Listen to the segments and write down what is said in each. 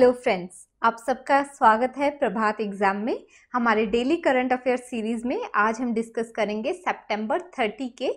Hello friends आप सबका स्वागत है प्रभात एग्ज़ाम में। हमारे डेली करंट अफेयर्स सीरीज़ में आज हम डिस्कस करेंगे सितंबर 30 के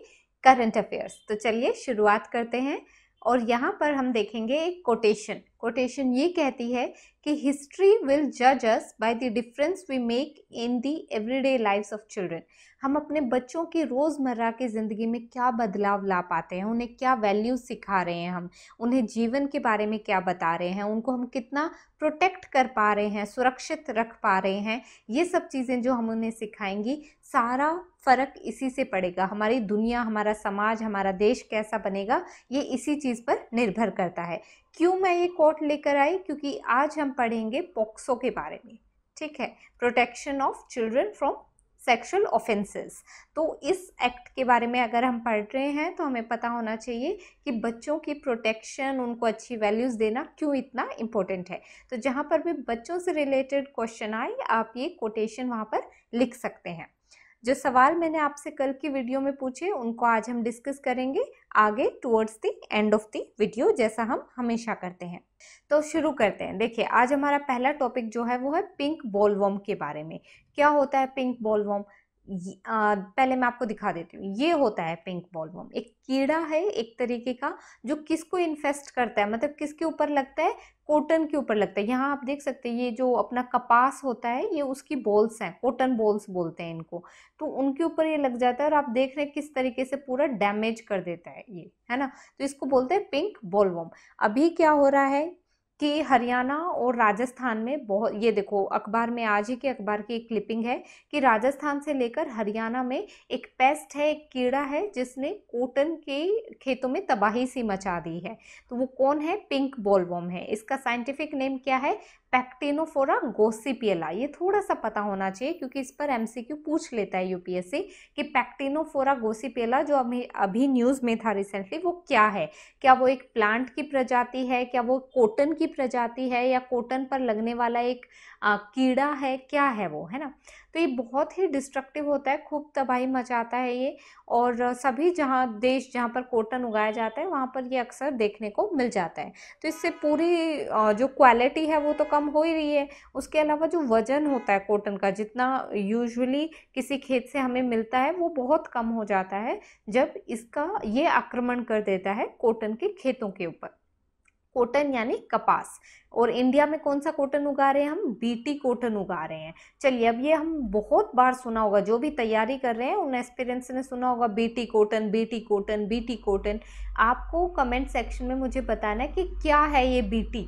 करंट अफेयर्स। तो चलिए शुरुआत करते हैं और यहाँ पर हम देखेंगे एक कोटेशन। कोटेशन ये कहती है कि हिस्ट्री विल जज us by the difference we make in the everyday lives of children हम अपने बच्चों की रोज़मर्रा की ज़िंदगी में क्या बदलाव ला पाते हैं? उन्हें क्या वैल्यूज़ सिखा रहे हैं हम? उन्हें जीवन के बारे में क्या बता रहे हैं? उनको हम कितना प्रोटेक्ट कर पा रहे हैं? सुरक्षित रख पा रहे हैं? ये सब चीज़ें जो हम उन्हें सिखाएँगी, सारा फ़र्क इसी से पड़ेगा। हमारी दुनिया, हमारा समाज, हमारा देश कैसा बनेगा, ये इसी चीज़ पर निर्भर करता है। क्यों मैं ये कोट लेकर आई क्योंकि आज हम पढ़ेंगे पॉक्सो के बारे में, ठीक है? Protection of children from sexual offences तो इस एक्ट के बारे में अगर हम पढ़ रहे हैं तो हमें पता होना चाहिए कि बच्चों की प्रोटेक्शन उनको अच्छी वैल्यूज़ देना क्यों इतना इम्पोर्टेंट है? तो जहाँ पर भी बच्चों से रिलेटेड क्वेश्चन आए, आप ये कोटेशन वहाँ पर लिख सकते हैं। जो सवाल मैंने आपसे कल की वीडियो में पूछे, उनको आज हम डिस्कस करेंगे आगे towards the end of the video जैसा हम हमेशा करते हैं। तो शुरू करते हैं। देखिए, आज हमारा पहला टॉपिक जो है वो है पिंक बॉलवॉम के बारे में। क्या होता है पिंक बॉलवॉम पहले मैं आपको दिखा देती हूँ। ये होता है पिंक बॉलवॉम एक कीड़ा है एक तरीके का जो किसको इन्फेस्ट करता है मतलब किसके ऊपर लगता है? कॉटन के ऊपर लगता है। यहाँ आप देख सकते हैं, ये जो अपना कपास होता है, ये उसकी बॉल्स हैं, कॉटन बॉल्स बोलते हैं इनको। तो उनके ऊपर ये लग जाता है और आप देख रहे हैं किस तरीके से पूरा डैमेज कर देता है ये, है ना? तो इसको बोलते हैं पिंक बॉलवॉम अभी क्या हो रहा है? कि हरियाणा और राजस्थान में बहुत, ये देखो, अखबार में आज ही के अखबार की एक क्लिपिंग है कि राजस्थान से लेकर हरियाणा में एक पेस्ट है, एक कीड़ा है, जिसने कोटन के खेतों में तबाही सी मचा दी है। तो वो कौन है? पिंक बॉलबॉम है। इसका साइंटिफिक नेम क्या है? पैक्टिनोफोरा गोसिपियला ये थोड़ा सा पता होना चाहिए क्योंकि इस पर एमसीक्यू पूछ लेता है यूपीएससी कि पैक्टिनोफोरा गोसिपियला जो अभी अभी न्यूज़ में था रिसेंटली वो क्या है? क्या वो एक प्लांट की प्रजाति है? क्या वो कॉटन की प्रजाति है? या कॉटन पर लगने वाला एक कीड़ा है, क्या है वो, है ना? तो ये बहुत ही डिस्ट्रक्टिव होता है, खूब तबाही मचाता है ये और सभी जहाँ, देश जहाँ पर कॉटन उगाया जाता है, वहाँ पर ये अक्सर देखने को मिल जाता है। तो इससे पूरी जो क्वालिटी है वो तो कम हो ही रही है। उसके अलावा जो वज़न होता है कॉटन का, जितना यूजुअली किसी खेत से हमें मिलता है, वो बहुत कम हो जाता है, जब इसका ये आक्रमण कर देता है कॉटन के खेतों के ऊपर। कॉटन यानी कपास। और इंडिया में कौन सा कॉटन उगा रहे हैं हम? बीटी कॉटन उगा रहे हैं। चलिए, अब ये हम बहुत बार सुना होगा, जो भी तैयारी कर रहे हैं, उन एक्सपीरियंस ने सुना होगा BT cotton BT cotton BT cotton आपको कमेंट सेक्शन में मुझे बताना है कि क्या है ये बीटी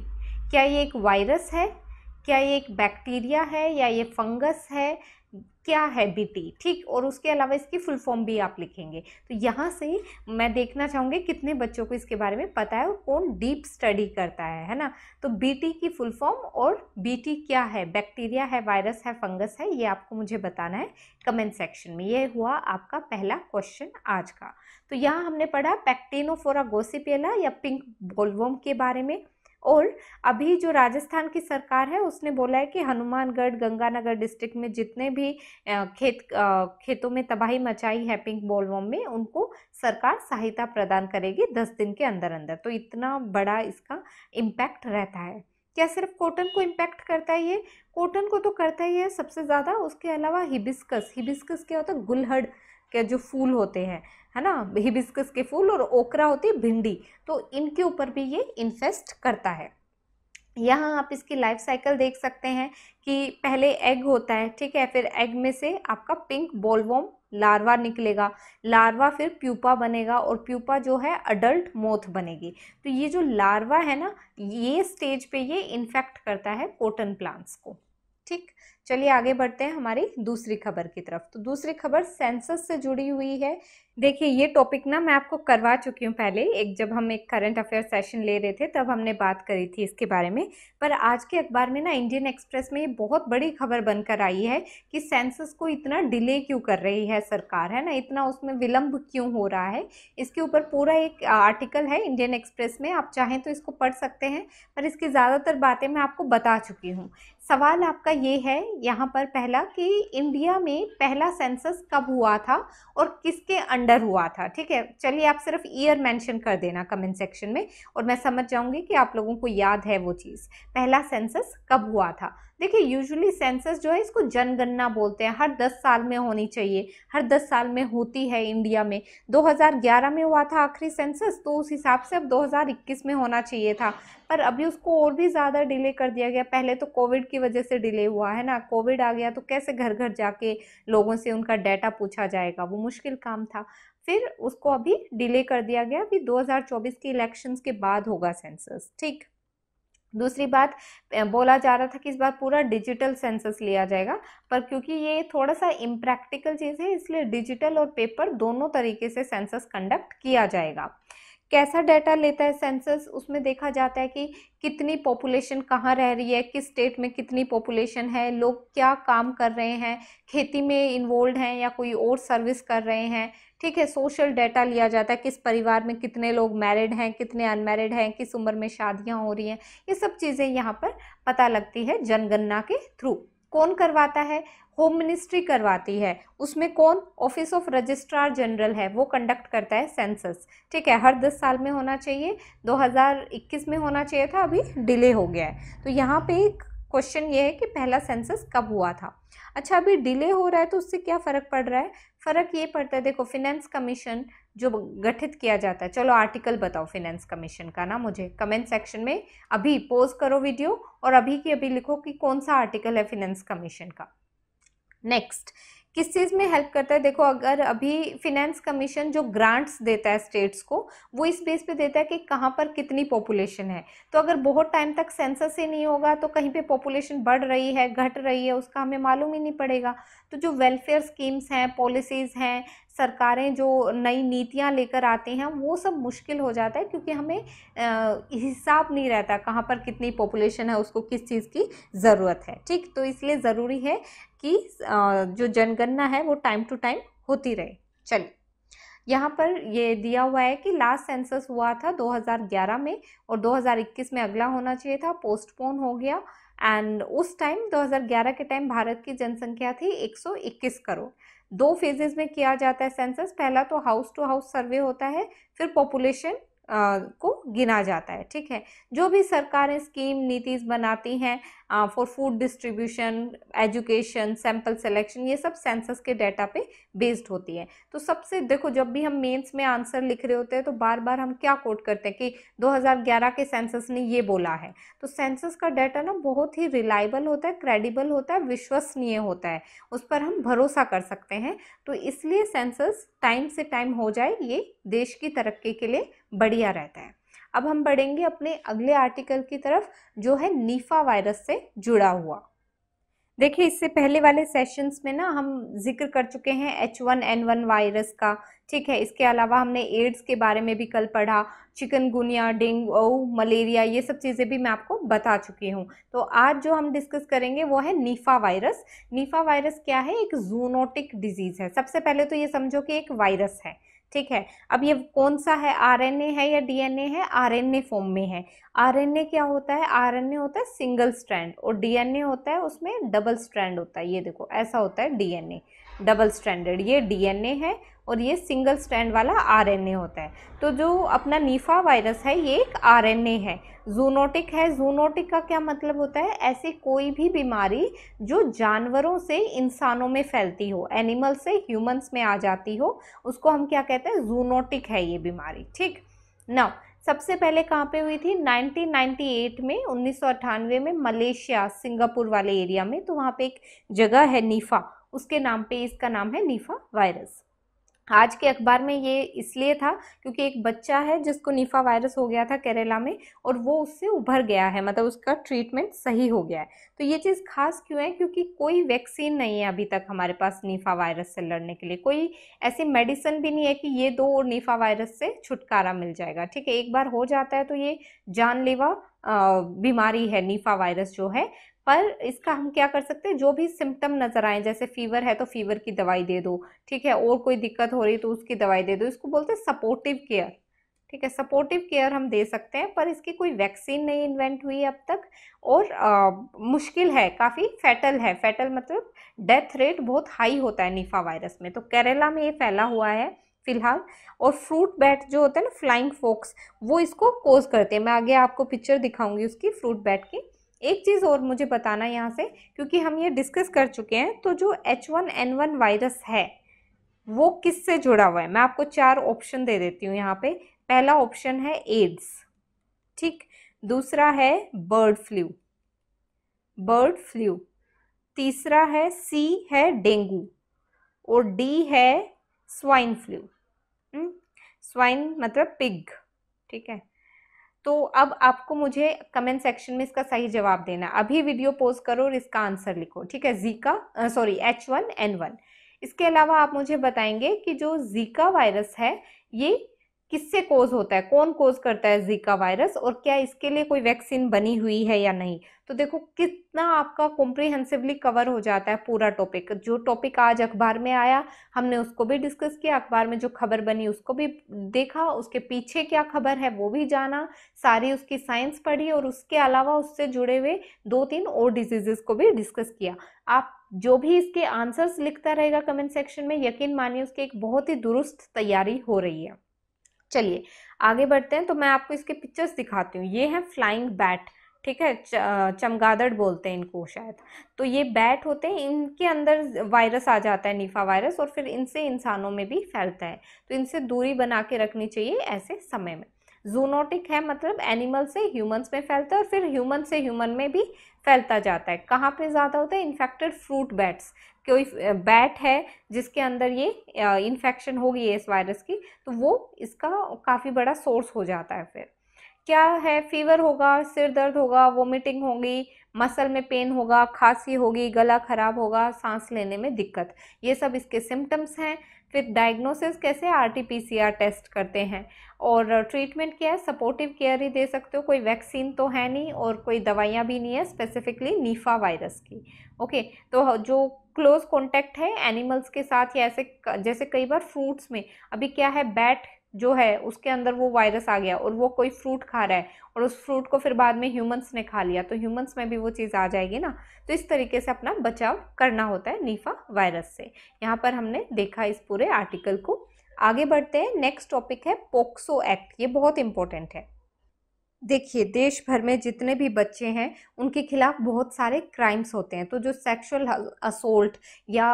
क्या ये एक वायरस है? क्या ये एक बैक्टीरिया है? या ये फंगस है? क्या है बीटी ठीक? और उसके अलावा इसकी फुल फॉर्म भी आप लिखेंगे। तो यहाँ से मैं देखना चाहूँगी कितने बच्चों को इसके बारे में पता है और कौन डीप स्टडी करता है है ना? तो बीटी की फुल फॉर्म और बीटी क्या है? बैक्टीरिया है, वायरस है, फंगस है, ये आपको मुझे बताना है कमेंट सेक्शन में। ये हुआ आपका पहला क्वेश्चन आज का। तो यहाँ हमने पढ़ा पैक्टिनोफोरा गोसिपेला या पिंक बोलवोम के बारे में। और अभी जो राजस्थान की सरकार है, उसने बोला है कि हनुमानगढ़, गंगानगर डिस्ट्रिक्ट में जितने भी खेत खेतों में तबाही मचाई है पिंक बॉलवॉम में, उनको सरकार सहायता प्रदान करेगी दस दिन के अंदर अंदर। तो इतना बड़ा इसका इम्पैक्ट रहता है। क्या सिर्फ़ कॉटन को इम्पैक्ट करता है ये कॉटन को तो करता ही है सबसे ज़्यादा। उसके अलावा हिबिस्कस हिबिस्कस क्या होता है? गुलहड़। के जो फूल होते हैं, है ना? हिबिस्कस के फूल और ओकरा होती है भिंडी तो इनके ऊपर भी ये इन्फेस्ट करता है। यहाँ आप इसकी लाइफ साइकिल देख सकते हैं कि पहले एग होता है, ठीक है? फिर एग में से आपका पिंक बॉलवॉम लार्वा निकलेगा। लार्वा फिर प्यूपा बनेगा और प्यूपा जो है अडल्ट मोथ बनेगी। तो ये जो लार्वा है ना, ये स्टेज पे ये इन्फेक्ट करता है कॉटन प्लांट्स को, ठीक? चलिए आगे बढ़ते हैं हमारी दूसरी खबर की तरफ़। तो दूसरी खबर सेंसस से जुड़ी हुई है। देखिए, ये टॉपिक ना मैं आपको करवा चुकी हूँ पहले एक जब हम एक करंट अफेयर सेशन ले रहे थे, तब हमने बात करी थी इसके बारे में। पर आज के अखबार में ना इंडियन एक्सप्रेस में ये बहुत बड़ी खबर बनकर आई है कि सेंसस को इतना डिले क्यों कर रही है सरकार, है ना? इतना उसमें विलम्ब क्यों हो रहा है? इसके ऊपर पूरा एक आर्टिकल है इंडियन एक्सप्रेस में, आप चाहें तो इसको पढ़ सकते हैं। पर इसकी ज़्यादातर बातें मैं आपको बता चुकी हूँ। सवाल आपका ये है, यहाँ पर पहला कि इंडिया में पहला सेंसस कब हुआ था और किसके अंडर हुआ था, ठीक है? चलिए आप सिर्फ़ ईयर मेंशन कर देना कमेंट सेक्शन में और मैं समझ जाऊँगी कि आप लोगों को याद है वो चीज़। पहला सेंसस कब हुआ था? देखिए यूजुअली सेंसस जो है, इसको जनगणना बोलते हैं। हर 10 साल में होनी चाहिए। हर 10 साल में होती है इंडिया में। 2011 में हुआ था आखिरी सेंसस तो उस हिसाब से अब 2021 में होना चाहिए था। पर अभी उसको और भी ज़्यादा डिले कर दिया गया। पहले तो कोविड की वजह से डिले हुआ, है ना? कोविड आ गया तो कैसे घर घर जाके लोगों से उनका डाटा पूछा जाएगा? वो मुश्किल काम था। फिर उसको अभी डिले कर दिया गया। अभी 2024 के इलेक्शंस के बाद होगा सेंसस ठीक? दूसरी बात बोला जा रहा था कि इस बार पूरा डिजिटल सेंसस लिया जाएगा, पर क्योंकि ये थोड़ा सा इम्प्रैक्टिकल चीज़ है, इसलिए डिजिटल और पेपर दोनों तरीके से सेंसस कंडक्ट किया जाएगा। कैसा डाटा लेता है सेंसस, उसमें देखा जाता है कि कितनी पॉपुलेशन कहाँ रह रही है, किस स्टेट में कितनी पॉपुलेशन है, लोग क्या काम कर रहे हैं, खेती में इन्वॉल्व हैं या कोई और सर्विस कर रहे हैं। ठीक है सोशल डाटा लिया जाता है, किस परिवार में कितने लोग मैरिड हैं, कितने अनमैरिड हैं, किस उम्र में शादियाँ हो रही हैं। ये सब चीज़ें यहाँ पर पता लगती है जनगणना के थ्रू कौन करवाता है? होम मिनिस्ट्री करवाती है। उसमें कौन? ऑफ़िस ऑफ़ रजिस्ट्रार जनरल है। वो कंडक्ट करता है सेंसस ठीक है, हर दस साल में होना चाहिए। 2021 में होना चाहिए था, अभी डिले हो गया है। तो यहाँ पे एक क्वेश्चन ये है कि पहला सेंसस कब हुआ था? अच्छा अभी डिले हो रहा है तो उससे क्या फ़र्क पड़ रहा है? फ़र्क ये पड़ता है, देखो फिनेंस कमीशन जो गठित किया जाता है। चलो आर्टिकल बताओ फिनेंस कमीशन का ना मुझे। कमेंट सेक्शन में अभी पोज करो वीडियो और अभी की अभी लिखो कि कौन सा आर्टिकल है फिनेंस कमीशन का। नेक्स्ट किस चीज़ में हेल्प करता है? देखो, अगर अभी फिनेंस कमीशन जो ग्रांट्स देता है स्टेट्स को, वो इस बेस पे देता है कि कहाँ पर कितनी पॉपुलेशन है। तो अगर बहुत टाइम तक सेंसस ही नहीं होगा तो कहीं पे पॉपुलेशन बढ़ रही है, घट रही है, उसका हमें मालूम ही नहीं पड़ेगा। तो जो वेलफेयर स्कीम्स हैं पॉलिसीज़ हैं सरकारें जो नई नीतियाँ लेकर आती हैं, वो सब मुश्किल हो जाता है क्योंकि हमें हिसाब नहीं रहता कहाँ पर कितनी पॉपुलेशन है, उसको किस चीज़ की ज़रूरत है। ठीक तो इसलिए ज़रूरी है कि जो जनगणना है वो टाइम टू टाइम होती रहे। चलिए, यहाँ पर ये दिया हुआ है कि लास्ट सेंसस हुआ था 2011 में और 2021 में अगला होना चाहिए था पोस्टपोन हो गया एंड उस टाइम 2011 के टाइम भारत की जनसंख्या थी 121 करोड़। दो फेजेस में किया जाता है सेंसस पहला तो हाउस टू हाउस सर्वे होता है, फिर पॉपुलेशन को गिना जाता है, ठीक है? जो भी सरकारें स्कीम नीतिज बनाती हैं for food distribution education sample selection ये सब सेंसस के डाटा पे बेस्ड होती है। तो सबसे देखो, जब भी हम मेंस में आंसर लिख रहे होते हैं तो बार बार हम क्या कोट करते हैं कि 2011 के सेंसस ने ये बोला है। तो सेंसस का डाटा ना बहुत ही रिलायबल होता है क्रेडिबल होता है, विश्वसनीय होता है। उस पर हम भरोसा कर सकते हैं। तो इसलिए सेंसस टाइम से टाइम हो जाए, ये देश की तरक्की के लिए बढ़िया रहता है। अब हम बढ़ेंगे अपने अगले आर्टिकल की तरफ़, जो है नीफा वायरस से जुड़ा हुआ। देखिए, इससे पहले वाले सेशंस में ना हम ज़िक्र कर चुके हैं H one N one virus का, ठीक है? इसके अलावा हमने एड्स के बारे में भी कल पढ़ा, चिकनगुनिया, डेंगू, मलेरिया, ये सब चीज़ें भी मैं आपको बता चुकी हूँ। तो आज जो हम डिस्कस करेंगे वो है नीफा वायरस। नीफा वायरस क्या है? एक जूनोटिक डिज़ीज़ है। सबसे पहले तो ये समझो कि एक वायरस है। ठीक है? अब ये कौन सा है? आरएनए है या डीएनए है? आरएनए फॉर्म में है। आरएनए क्या होता है? आरएनए होता है सिंगल स्ट्रैंड और डीएनए होता है उसमें डबल स्ट्रैंड होता है। ये देखो, ऐसा होता है डीएनए डबल स्ट्रैंडेड ये डीएनए है और ये सिंगल स्ट्रैंड वाला आरएनए होता है। तो जो अपना नीफा वायरस है, ये एक आरएनए है। जूनोटिक है। जूनोटिक का क्या मतलब होता है? ऐसी कोई भी बीमारी जो जानवरों से, इंसानों में फैलती हो एनिमल से ह्यूमंस में आ जाती हो, उसको हम क्या कहते हैं? जूनोटिक है ये बीमारी। ठीक? ना सबसे पहले कहाँ पे हुई थी? 1998 में, उन्नीस सौ अठानवे में मलेशिया, सिंगापुर वाले एरिया में तो वहाँ पे एक जगह है नीफा, उसके नाम पे इसका नाम है नीफा वायरस। आज के अखबार में ये इसलिए था क्योंकि एक बच्चा है जिसको निफा वायरस हो गया था केरला में और वो उससे उभर गया है मतलब उसका ट्रीटमेंट सही हो गया है। तो ये चीज़ खास क्यों है? क्योंकि कोई वैक्सीन नहीं है अभी तक हमारे पास निफा वायरस से लड़ने के लिए। कोई ऐसी मेडिसिन भी नहीं है कि ये दो और निफा वायरस से छुटकारा मिल जाएगा। ठीक है, एक बार हो जाता है तो ये जानलेवा बीमारी है निफा वायरस जो है पर इसका हम क्या कर सकते हैं? जो भी सिम्टम नज़र आए जैसे फीवर है तो फीवर की दवाई दे दो ठीक है? और कोई दिक्कत हो रही तो उसकी दवाई दे दो। इसको बोलते हैं सपोर्टिव केयर ठीक है? सपोर्टिव केयर हम दे सकते हैं पर इसकी कोई वैक्सीन नहीं इन्वेंट हुई अब तक और आ, मुश्किल है काफ़ी फैटल है। फैटल मतलब डेथ रेट बहुत हाई होता है निफा वायरस में। तो केरला में ये फैला हुआ है फ़िलहाल और फ्रूट बैट जो होते हैं ना फ्लाइंग फोक्स वो इसको कोज करते हैं। मैं आगे आपको पिक्चर दिखाऊँगी उसकी फ्रूट बैट की। एक चीज़ और मुझे बताना यहाँ से, क्योंकि हम ये डिस्कस कर चुके हैं तो जो H one N one virus है, वो किससे जुड़ा हुआ है? मैं आपको चार ऑप्शन दे देती हूँ यहाँ पे। पहला ऑप्शन है एड्स ठीक? दूसरा है बर्ड फ्लू बर्ड फ्लू तीसरा है सी है डेंगू, और डी है स्वाइन फ्लू स्वाइन मतलब पिग ठीक है? तो अब आपको मुझे कमेंट सेक्शन में इसका सही जवाब देना अभी वीडियो पोस्ट करो और इसका आंसर लिखो, ठीक है? Zika sorry H one N one इसके अलावा आप मुझे बताएँगे कि जो जीका वायरस है, ये किससे कोज होता है? कौन कोज करता है जीका वायरस और क्या इसके लिए कोई वैक्सीन बनी हुई है या नहीं? तो देखो, कितना आपका कॉम्प्रिहेंसिवली कवर हो जाता है पूरा टॉपिक जो टॉपिक आज अखबार में आया, हमने उसको भी डिस्कस किया, अखबार में जो खबर बनी उसको भी देखा, उसके पीछे क्या खबर है वो भी जाना, सारी उसकी साइंस पढ़ी और उसके अलावा उससे जुड़े हुए दो तीन और डिजीजेस को भी डिस्कस किया. आप जो भी इसके आंसर्स लिखता रहेगा कमेंट सेक्शन में, यकीन मानिए उसकी एक बहुत ही दुरुस्त तैयारी हो रही है। चलिए, आगे बढ़ते हैं तो मैं आपको इसके पिक्चर्स दिखाती हूँ। ये है फ्लाइंग बैट ठीक है? चमगादड़ बोलते हैं इनको शायद। तो ये बैट होते हैं, इनके अंदर वायरस आ जाता है निफा वायरस और फिर इनसे इंसानों में भी फैलता है। तो इनसे दूरी बना के रखनी चाहिए ऐसे समय में। जूनोटिक है मतलब एनिमल से ह्यूमंस में फैलता है और फिर ह्यूमन से ह्यूमन में भी फैलता जाता है। कहाँ पे ज़्यादा होता है? इन्फेक्टेड फ्रूट बैट्स कोई बैट है जिसके अंदर ये इन्फेक्शन होगी इस वायरस की तो वो इसका काफ़ी बड़ा सोर्स हो जाता है फिर। क्या है? फीवर होगा, सिर दर्द होगा, वोमिटिंग होगी, मसल में पेन होगा, खांसी होगी, गला खराब होगा, सांस लेने में दिक्कत। ये सब इसके सिम्टम्स हैं। फिर डायग्नोसिस कैसे? R T P C R test करते हैं। और ट्रीटमेंट क्या है? सपोर्टिव केयर ही दे सकते हो। कोई वैक्सीन तो है नहीं और कोई दवाइयाँ भी नहीं है स्पेसिफिकली नीफा वायरस की। ओके तो जो क्लोज कॉन्टैक्ट है एनिमल्स के साथ या ऐसे जैसे कई बार फ्रूट्स में। अभी क्या है? बैट जो है, उसके अंदर वो वायरस आ गया और वो कोई फ्रूट खा रहा है और उस फ्रूट को फिर बाद में ह्यूमंस ने खा लिया तो ह्यूमंस में भी वो चीज़ आ जाएगी ना तो इस तरीके से अपना बचाव करना होता है नीफा वायरस से। यहाँ पर हमने देखा इस पूरे आर्टिकल को। आगे बढ़ते हैं नेक्स्ट टॉपिक है पोक्सो एक्ट ये बहुत इंपॉर्टेंट है। देखिए देश भर में जितने भी बच्चे हैं, उनके खिलाफ बहुत सारे क्राइम्स होते हैं। तो जो सेक्सुअल असोल्ट या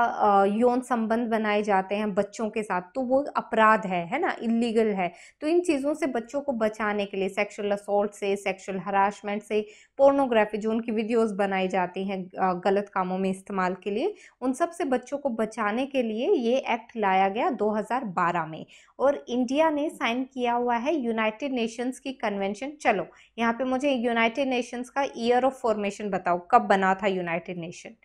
यौन संबंध बनाए जाते हैं बच्चों के साथ तो वो अपराध है है ना? इलीगल है। तो इन चीज़ों से बच्चों को बचाने के लिए सेक्सुअल असोल्ट से सेक्सुअल हरासमेंट से पोर्नोग्राफी जो उनकी वीडियोस बनाई जाती हैं गलत कामों में इस्तेमाल के लिए, उन सबसे बच्चों को बचाने के लिए ये एक्ट लाया गया 2012 में। और इंडिया ने साइन किया हुआ है यूनाइटेड नेशंस की कन्वेंशन। चलो, यहाँ पे मुझे यूनाइटेड नेशंस का ईयर ऑफ़ फॉर्मेशन बताओ, कब बना था यूनाइटेड नेशन?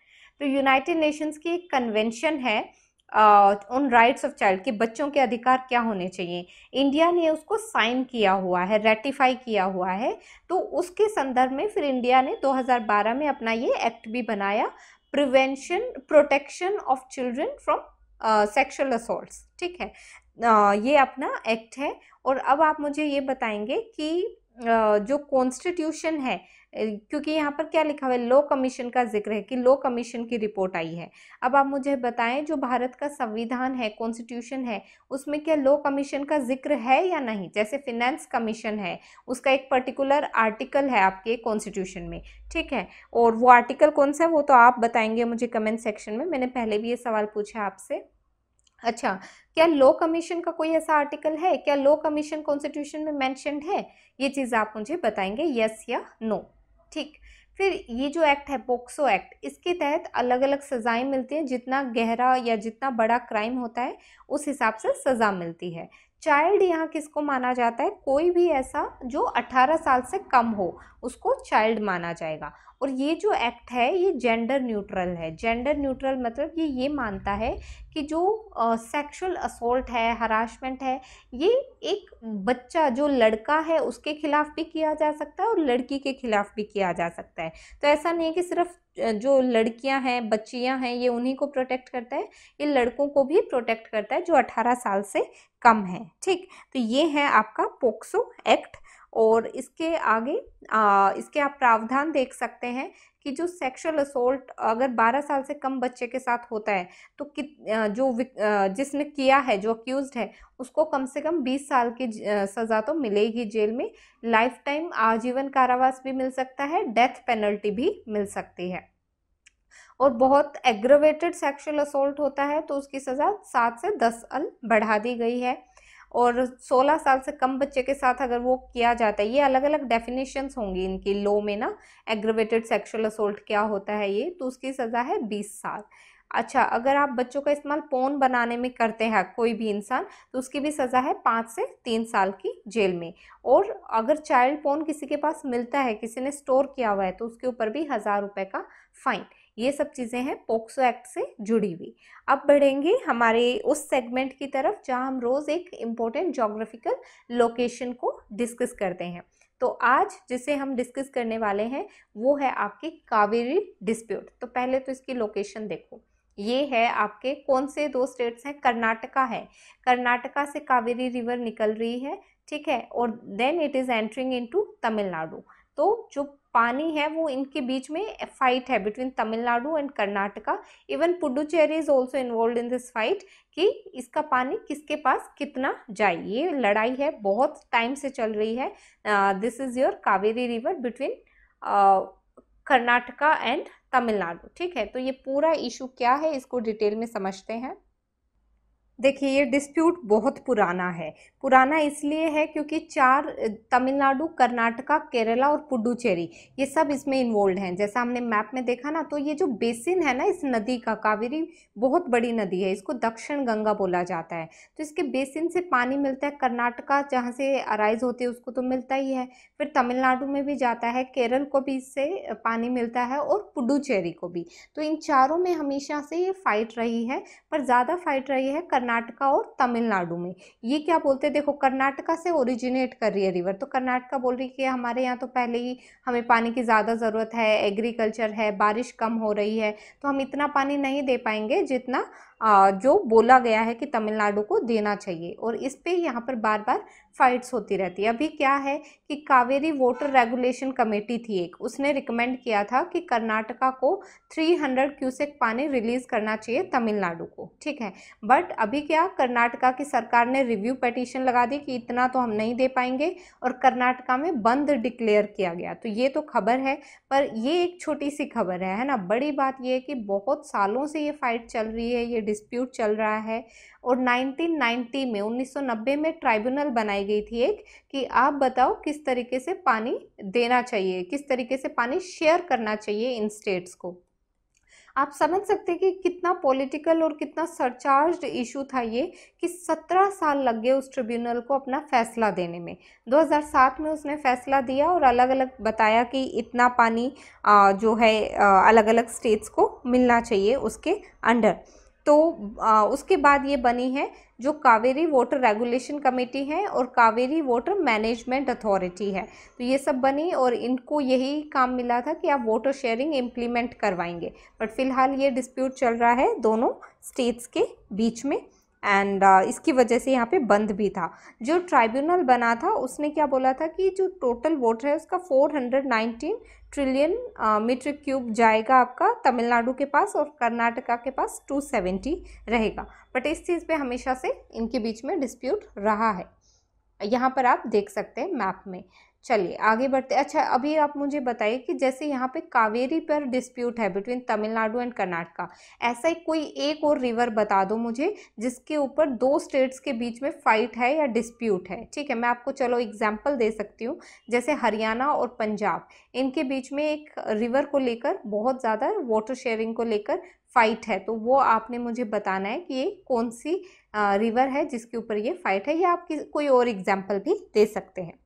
तो यूनाइटेड नेशंस की एक कन्वेंशन है उन राइट्स ऑफ़ चाइल्ड के बच्चों के अधिकार क्या होने चाहिए? इंडिया ने उसको साइन किया हुआ है रेटिफाई किया हुआ है तो उसके संदर्भ में फिर इंडिया ने 2012 में अपना ये एक्ट भी बनाया prevention protection of children from sexual assault ठीक है? ये अपना एक्ट है, और अब आप मुझे ये बताएँगे कि जो कॉन्स्टिट्यूशन है क्योंकि यहाँ पर क्या लिखा हुआ है? लो कमीशन का ज़िक्र है कि लो कमीशन की रिपोर्ट आई है। अब आप मुझे बताएँ, जो भारत का संविधान है कॉन्स्टिट्यूशन है, उसमें क्या लो कमीशन का ज़िक्र है या नहीं? जैसे फिनेंस कमीशन है, उसका एक पर्टिकुलर आर्टिकल है आपके कॉन्स्टिट्यूशन में, ठीक है? और वो आर्टिकल कौन सा है, वो तो आप बताएँगे मुझे कमेंट सेक्शन में, मैंने पहले भी ये सवाल पूछा आपसे। अच्छा क्या लो कमीशन का कोई ऐसा आर्टिकल है? क्या लो कमीशन कॉन्स्टिट्यूशन में मैंशनड है? ये चीज़ आप मुझे बताएँगे यस या नो ठीक। फिर ये जो एक्ट है, पोक्सो एक्ट, इसके तहत अलग अलग सज़ाएँ मिलती हैं, जितना गहरा या जितना बड़ा क्राइम होता है, उस हिसाब से सज़ा मिलती है। चाइल्ड यहाँ किसको माना जाता है? कोई भी ऐसा जो 18 साल से कम हो उसको चाइल्ड माना जाएगा। और ये जो एक्ट है, ये जेंडर न्यूट्रल है। जेंडर न्यूट्रल मतलब ये ये मानता है कि जो सेक्सुअल असोल्ट है हरासमेंट है, ये एक बच्चा, जो लड़का है, उसके खिलाफ भी किया जा सकता है और लड़की के खिलाफ भी किया जा सकता है। तो ऐसा नहीं है कि सिर्फ़ जो लड़कियाँ हैं, बच्चियाँ हैं, ये उन्हीं को प्रोटेक्ट करता है, ये लड़कों को भी प्रोटेक्ट करता है, जो 18 साल से कम है। ठीक? तो ये है आपका पोक्सो एक्ट और इसके आगे आ, इसके आप प्रावधान देख सकते हैं कि जो सेक्सुअल असोल्ट अगर 12 साल से कम बच्चे के साथ होता है तो कि जो जिसने किया है जो अक्यूज है उसको कम से कम 20 साल की सज़ा तो मिलेगी जेल में। लाइफ टाइम आजीवन कारावास भी मिल सकता है डेथ पेनल्टी भी मिल सकती है। और बहुत एग्रोवेटेड सेक्सुअल असोल्ट होता है तो उसकी सज़ा सात से दस अल बढ़ा दी गई है। और 16 साल से कम बच्चे के साथ अगर वो किया जाता है, ये अलग अलग डेफिनेशंस होंगी इनकी लो में ना एग्रेवेटेड सेक्सुअल असोल्ट क्या होता है ये तो उसकी सज़ा है 20 साल। अच्छा अगर आप बच्चों का इस्तेमाल पोन बनाने में करते हैं, कोई भी इंसान तो उसकी भी सज़ा है पाँच से तीन साल की जेल में। और अगर चाइल्ड पोन किसी के पास मिलता है, किसी ने स्टोर किया हुआ है तो उसके ऊपर भी हज़ार रुपये का फ़ाइन ये सब चीज़ें हैं पोक्सो एक्ट से जुड़ी हुई। अब बढ़ेंगे हमारे उस सेगमेंट की तरफ़ जहाँ हम रोज़ एक इम्पोर्टेंट जोग्राफिकल लोकेशन को डिस्कस करते हैं। तो आज जिसे हम डिस्कस करने वाले हैं, वो है आपके कावेरी डिस्प्यूट तो पहले तो इसकी लोकेशन देखो। ये है आपके कौन से दो स्टेट्स हैं? कर्नाटका है। कर्नाटका से कावेरी रिवर निकल रही है, ठीक है? और then it is entering into Tamil Nadu. तो जो पानी है, वो इनके बीच में फाइट है between Tamil Nadu and Karnataka even Puducherry is also involve in this fight कि इसका पानी किसके पास कितना जाए? ये लड़ाई है, बहुत टाइम से चल रही है। This is your Kaveri river between Karnataka and Tamil Nadu ठीक है तो ये पूरा इशू क्या है, इसको डिटेल में समझते हैं। देखिए, ये डिस्प्यूट बहुत पुराना है। पुराना इसलिए है क्योंकि चार तमिलनाडु, कर्नाटका, केरला और पुडुचेरी, ये सब इसमें इन्वॉल्व हैं। जैसा हमने मैप में देखा ना तो ये जो बेसिन है ना, इस नदी का, कावेरी बहुत बड़ी नदी है, इसको दक्षिण गंगा बोला जाता है। तो इसके बेसिन से पानी मिलता है, कर्नाटका जहाँ से अराइज होती है, उसको तो मिलता ही है। फिर तमिलनाडु में भी जाता है, केरल को भी इससे पानी मिलता है और पुडुचेरी को भी। तो इन चारों में हमेशा से ये फाइट रही है, पर ज़्यादा फाइट रही है कर्नाटक कर्नाटका और तमिलनाडु में। ये क्या बोलते हैं? देखो, कर्नाटका से ओरिजिनेट कर रही है रिवर तो कर्नाटका बोल रही है कि हमारे यहाँ तो पहले ही हमें पानी की ज़्यादा ज़रूरत है एग्रीकल्चर है, बारिश कम हो रही है तो हम इतना पानी नहीं दे पाएँगे जितना जो बोला गया है कि तमिलनाडु को देना चाहिए। और इस पर यहाँ पर बार बार फाइट्स होती रहती है। अभी क्या है कि कावेरी वाटर रेगुलेशन कमेटी थी एक, उसने रिकमेंड किया था कि कर्नाटका को 300 क्यूसेक पानी रिलीज़ करना चाहिए तमिलनाडु को, ठीक है? बट अभी क्या कर्नाटका की सरकार ने रिव्यू पटिशन लगा दी कि इतना तो हम नहीं दे पाएँगे और कर्नाटका में बंद डिक्लेयर किया गया। तो ये तो खबर है, पर ये एक छोटी सी खबर है है ना? बड़ी बात ये है कि बहुत सालों से ये फाइट चल रही है, ये डिस्प्यूट चल रहा है और 1990 में 1990 में ट्राइब्यूनल बनाई गई थी एक कि आप बताओ किस तरीके से पानी देना चाहिए, किस तरीके से पानी शेयर करना चाहिए इन स्टेट्स को। आप समझ सकते हैं कि कितना पॉलिटिकल और कितना सरचार्ज इशू था ये कि 17 साल लग गए उस ट्रिब्यूनल को अपना फैसला देने में। 2007 में उसने फैसला दिया और अलग अलग बताया कि इतना पानी जो है अलग अलग स्टेट्स को मिलना चाहिए उसके अंडर। तो आ, उसके बाद ये बनी है जो कावेरी वाटर रेगुलेशन कमेटी है और कावेरी वाटर मैनेजमेंट अथॉरिटी है। तो ये सब बनी और इनको यही काम मिला था कि आप वाटर शेयरिंग इम्प्लीमेंट करवाएँगे। बट फ़िलहाल ये डिस्प्यूट चल रहा है दोनों स्टेट्स के बीच में। एंड uh, इसकी वजह से यहाँ पे बंद भी था। जो ट्राइब्यूनल बना था उसने क्या बोला था कि जो टोटल वाटर है उसका 419 ट्रिलियन मीटर क्यूब जाएगा आपका तमिलनाडु के पास और कर्नाटका के पास 270 रहेगा। बट इस चीज़ पे हमेशा से इनके बीच में डिस्प्यूट रहा है। यहाँ पर आप देख सकते हैं मैप में। चलिए, आगे बढ़ते अच्छा अभी आप मुझे बताइए कि जैसे यहाँ पे कावेरी पर डिस्प्यूट है बिटवीन तमिलनाडु एंड कर्नाटका, ऐसा ही कोई एक और रिवर बता दो मुझे जिसके ऊपर दो स्टेट्स के बीच में फाइट है या डिस्प्यूट है। ठीक है, मैं आपको चलो एग्ज़ाम्पल दे सकती हूँ। जैसे हरियाणा और पंजाब, इनके बीच में एक रिवर को लेकर, बहुत ज़्यादा वाटर शेयरिंग को लेकर फाइट है। तो वो आपने मुझे बताना है कि ये कौन सी रिवर है जिसके ऊपर ये फाइट है या आप कोई और एग्ज़ाम्पल भी दे सकते हैं।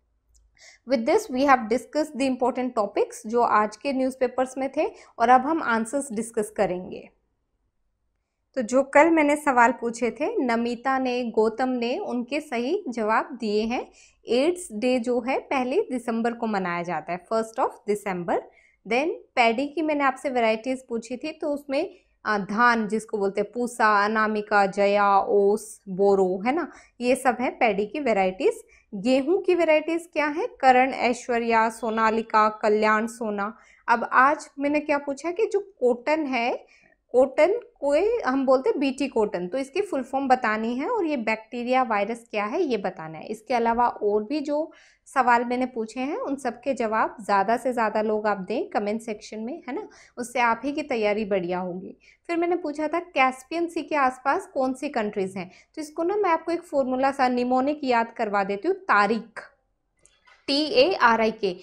With this we have discuss the important topics जो आज के न्यूज़पेपर्स में थे और अब हम आंसर्स डिस्कस करेंगे। तो जो कल मैंने सवाल पूछे थे, नमिता ने, गौतम ने, उनके सही जवाब दिए हैं। एड्स डे जो है, पहले दिसंबर को मनाया जाता है first of December then paddy की मैंने आपसे वैरायटीज़ पूछी थी तो उसमें धान जिसको बोलते हैं, पूसा, अनामिका, जया, ओस, बोरो, है ना? ये सब है पैडी की वेराइटीज़ गेहूँ की वेराइटीज़ क्या है? करण, ऐश्वर्या, सोनालिका, कल्याण, सोना। अब आज मैंने क्या पूछा कि जो कॉटन है कॉटन को हम बोलते हैं बीटी कॉटन। तो इसकी फुल फॉर्म बतानी है और ये बैक्टीरिया वायरस क्या है, ये बताना है। इसके अलावा और भी जो सवाल मैंने पूछे हैं, उन सब के जवाब ज़्यादा से ज़्यादा लोग आप दें कमेंट सेक्शन में, है ना? उससे आप ही की तैयारी बढ़िया होगी। फिर मैंने पूछा था, कैस्पियन सी के आसपास कौन सी कंट्रीज़ हैं? तो इसको ना मैं आपको एक फॉर्मूला सा निमोनिक याद करवा देती हूँ तारीख T A R I K.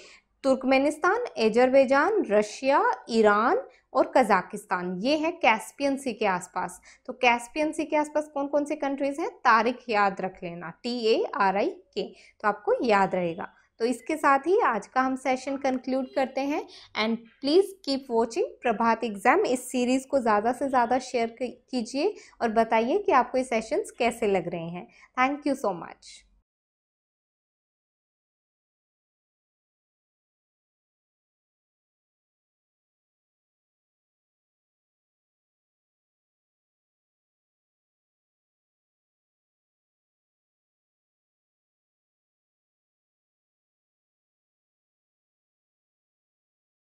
Turkmenistan, Azerbaijan, Russia, Iran और कजाकिस्तान, ये है कैस्पियन सी के आसपास। तो कैस्पियन सी के आसपास कौन कौन सी कंट्रीज़ हैं? तारीख याद रख लेना टी ए आर आई के तो आपको याद रहेगा। तो इसके साथ ही आज का हम सेशन कंक्लूड करते हैं and please keep watching Prabhat exam इस सीरीज़ को ज़्यादा से ज़्यादा शेयर कीजिए और बताइए कि आपको ये सेशंस कैसे लग रहे हैं। Thank you so much